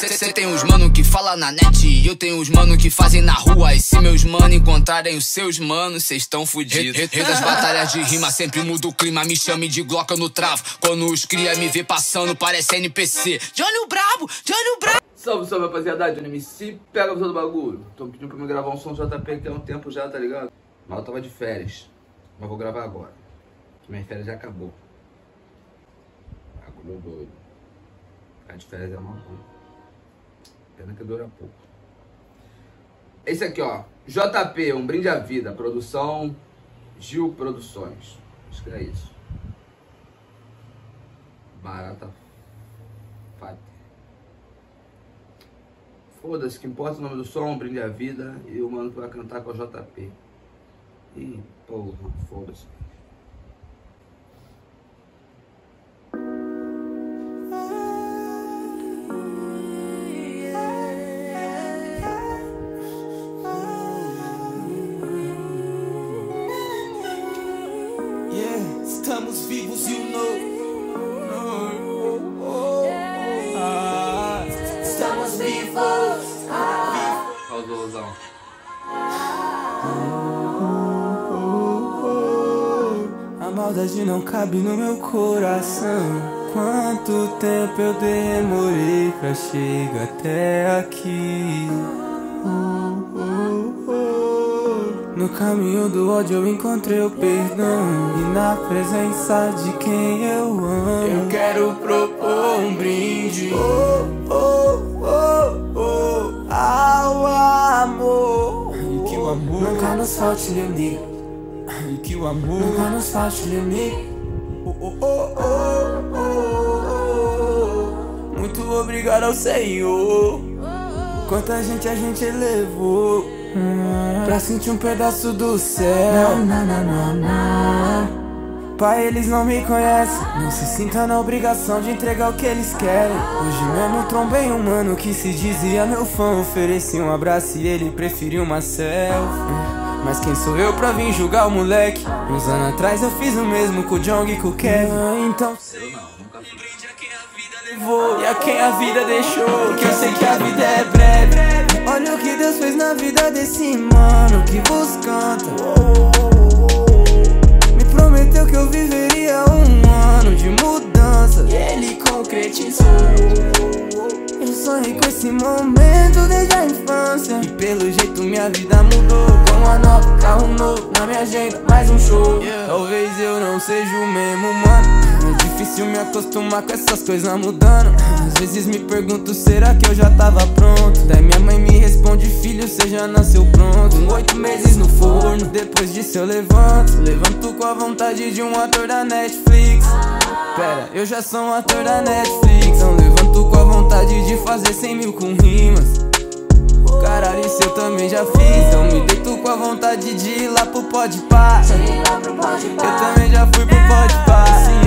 Cê tem uns mano que fala na net e eu tenho uns mano que fazem na rua. E se meus mano encontrarem os seus manos, cês tão fudidos. Rei, das batalhas de rima, sempre muda o clima. Me chame de Glock no travo. Quando os cria me vê passando, parece NPC. Johnny o Brabo, Johnny o Brabo. Salve, salve rapaziada, Johnny MC, pega a visão do bagulho. Tô pedindo pra me gravar um som JP aqui há um tempo já, tá ligado? Mas eu tava de férias, mas vou gravar agora. Minha férias já acabou. Bagulho doido. Ficar de férias é uma coisa. Pena que dura pouco. Esse aqui, ó. JP, um brinde à vida. Produção Gil Produções. Acho que é isso. Barata Fate. Foda-se, que importa o nome do som, um brinde à vida. E o mano que vai cantar com o JP. Ih, porra, foda-se. Estamos vivos o know. Estamos vivos. Causosão. A maldade não cabe no meu coração. Quanto tempo eu demorei pra chegar até aqui. No caminho do ódio eu encontrei o perdão E na presença de quem eu amo. Eu quero propor um brinde. Oh, oh, oh, oh, Ao amor. E que o amor nunca nos falte limite. E que o amor nunca nos falte oh, oh, oh, oh, oh, oh. Muito obrigado ao Senhor. Quanta gente a gente levou Pra sentir um pedaço do céu na, na, na, na. Pai, eles não me conhecem Não se sinta na obrigação de entregar o que eles querem Hoje mesmo trombei um mano que se dizia meu fã Ofereci um abraço e ele preferiu uma selfie mas quem sou eu pra vir julgar o moleque? Uns anos atrás eu fiz o mesmo com o Jong e com o Kevin Então Eu não, nunca fiz. levou e a quem a vida deixou. Que eu sei que a vida é breve. Fez na vida desse mano que vos canta. Me prometeu que eu viveria um ano de mudança. E ele concretizou. Eu sonhei com esse momento desde a infância. E pelo jeito minha vida mudou. Com a nova, carro novo na minha agenda, mais um show. Talvez eu não seja o mesmo, mano. É difícil me acostumar com essas coisas mudando. Às vezes me pergunto, será que eu já tava pronto? Daí minha mãe me responde, filho, você já nasceu pronto. Com oito meses no forno, depois disso eu levanto. Levanto com a vontade de um ator da Netflix. Pera, eu já sou um ator da Netflix. Então levanto com a vontade de fazer cem mil com rimas. Caralho, isso eu também já fiz. Eu me deito com a vontade de ir lá pro Podpah. Eu também já fui pro ano eu conquistei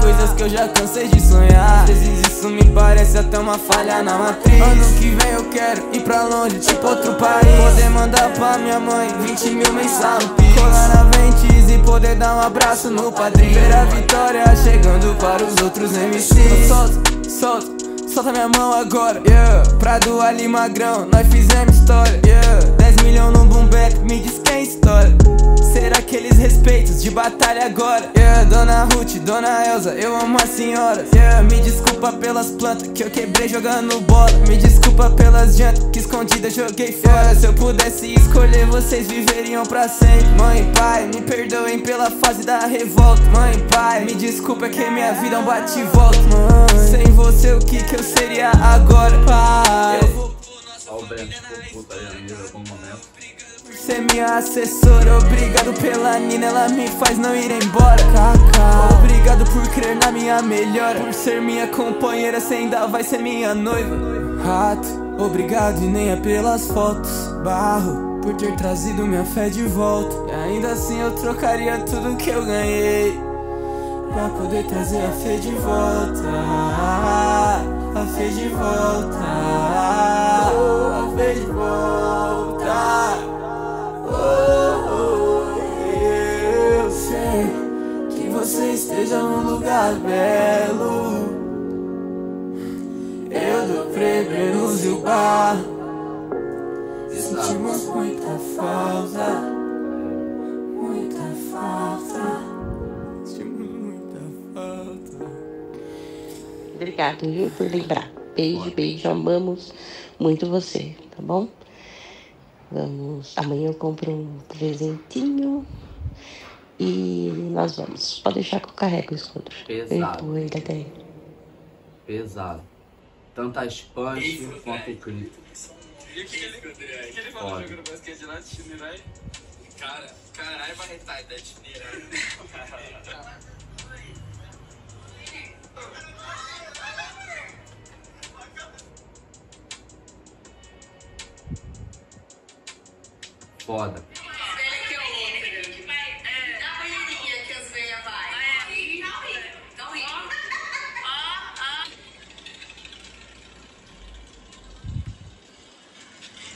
coisas que eu já cansei de sonhar. Às vezes isso me parece até uma falha na matriz. Ano que vem eu quero ir pra longe, tipo outro país. Poder mandar pra minha mãe 20 mil mensal. Colar na Ventes e poder dar um abraço no padrinho. Ver a vitória chegando para os outros MCs. Solta, solta. Solta minha mão agora, yeah Prado ali magrão, nós fizemos história, yeah 10 milhões no boom bap, me diz quem história Será aqueles respeitos de batalha agora, yeah Dona Ruth, Dona Elza, eu amo as senhoras, yeah Me desculpa pelas plantas que eu quebrei jogando bola. Me desculpa pelas jantas que escondida joguei fora. Se eu pudesse escolher, vocês viveriam pra sempre. Mãe e pai, me perdoem pela fase da revolta. Mãe e pai, me desculpa que minha vida é um bate e volta Mãe, sem você o que que eu seria agora, pai? Eu vou Olha o Breno puto aí algum momento. Ser minha assessora Obrigado pela Nina, ela me faz não ir embora. Kaká Obrigado por crer na minha melhora Por ser minha companheira, cê ainda vai ser minha noiva. Rato, obrigado e nem é pelas fotos. Barro, por ter trazido minha fé de volta. E ainda assim eu trocaria tudo que eu ganhei Pra poder trazer a fé de volta. A fé de volta. A fé de volta esteja num lugar belo. Eu no Frebelos e o bar Sentimos muita falta Muita falta Sentimos muita falta Obrigado, viu, por lembrar. Beijo, beijo, amamos muito você, tá bom? Vamos. Amanhã eu compro um presentinho e nós vamos. Pode deixar que eu carrego o escudo. Pesado. Eu ele até. Pesado. Tanto a Sponge quanto o Clip. E o que ele, o que ele falou Olha. jogando basquete lá de Chinirai? Cara, caralho, vai retar da Chinirai. Foda.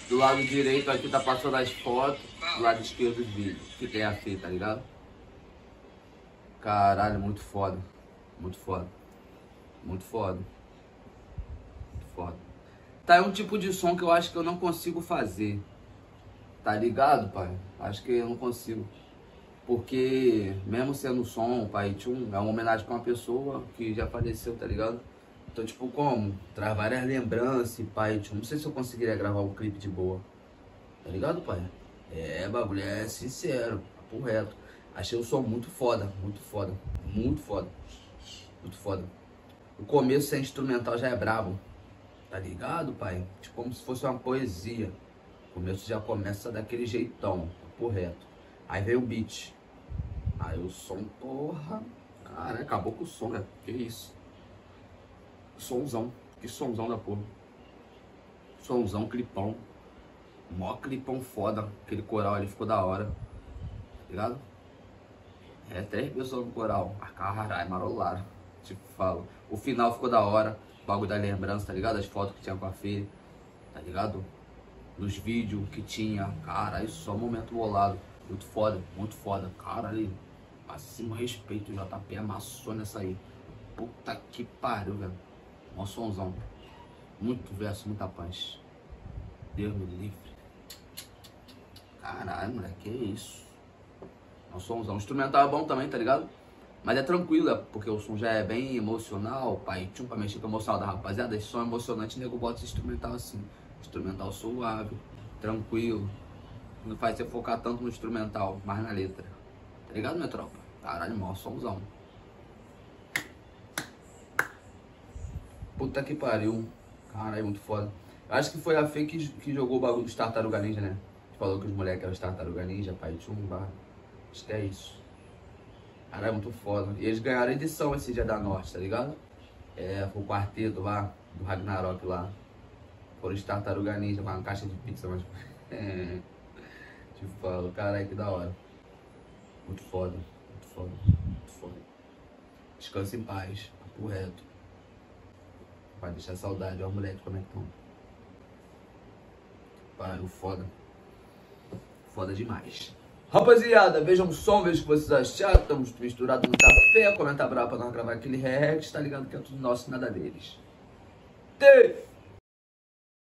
Do lado direito aqui tá passando as fotos, do lado esquerdo os vídeos, que tem a fita, tá ligado? Caralho, muito foda. Muito foda. Muito foda. Muito foda. Tá, é um tipo de som que eu acho que eu não consigo fazer. Tá ligado, pai? Acho que eu não consigo. Porque, mesmo sendo som, pai, tchum, é uma homenagem pra uma pessoa que já faleceu, tá ligado? Então, tipo, como? Traz várias lembranças, pai, tchum. Não sei se eu conseguiria gravar um clipe de boa. Tá ligado, pai? É, bagulho, é sincero, papo reto. Achei o som muito foda, muito foda, muito foda, muito foda. O começo sem instrumental já é brabo, tá ligado, pai? Tipo, como se fosse uma poesia. O começo já começa daquele jeitão, papo reto. Aí vem o beat. Aí o som, porra. Cara, acabou com o som, né? Que isso? Somzão. Que somzão da porra. Somzão, clipão. Mó clipão foda. Aquele coral ali ficou da hora. Tá ligado? É, três pessoas no coral. Ah, caralho, marolaram. Tipo, falo. O final ficou da hora. O bagulho da lembrança, tá ligado? As fotos que tinha com a filha. Tá ligado? Nos vídeos que tinha. Caralho, só momento bolado. Muito foda, muito foda. Caralho. Máximo respeito. O JP amassou nessa aí. Puta que pariu, velho. Mó sonzão. Muito verso, muita paz. Deus me livre. Caralho, moleque, que isso? Um somzão. O instrumental é bom também, tá ligado? Mas é tranquilo, é porque o som já é bem emocional, pai. Tchum pra mexer com o emocional da rapaziada. Esse som é emocionante, nego bota esse instrumental assim. Instrumental suave, tranquilo. Não faz você focar tanto no instrumental, mas na letra. Tá ligado, minha tropa? Caralho, mó somzão. Puta que pariu. Caralho, muito foda. Acho que foi a Fê que, que jogou o bagulho dos Tartaruga Ninja, né? Falou que os moleques eram os Tartaruga Ninja, pai tchum, bar. Acho que é isso. Caralho, muito foda. E eles ganharam edição esse dia da Norte, tá ligado? É, foi o quarteto lá, do Ragnarok lá. Foram os Tartaruga Ninja uma caixa de pizza, mas... É. Te falo, caralho, que da hora. Muito foda, muito foda, muito foda. Descansa em paz, papo reto. Vai deixar saudade, ó, moleque, como é que estão? Pariu, foda. Foda demais. Rapaziada, vejam o som, vejam o que vocês acharam. Estamos misturados no café. Comenta brava pra nós gravar aquele react. Tá ligado que é tudo nosso e nada deles. Te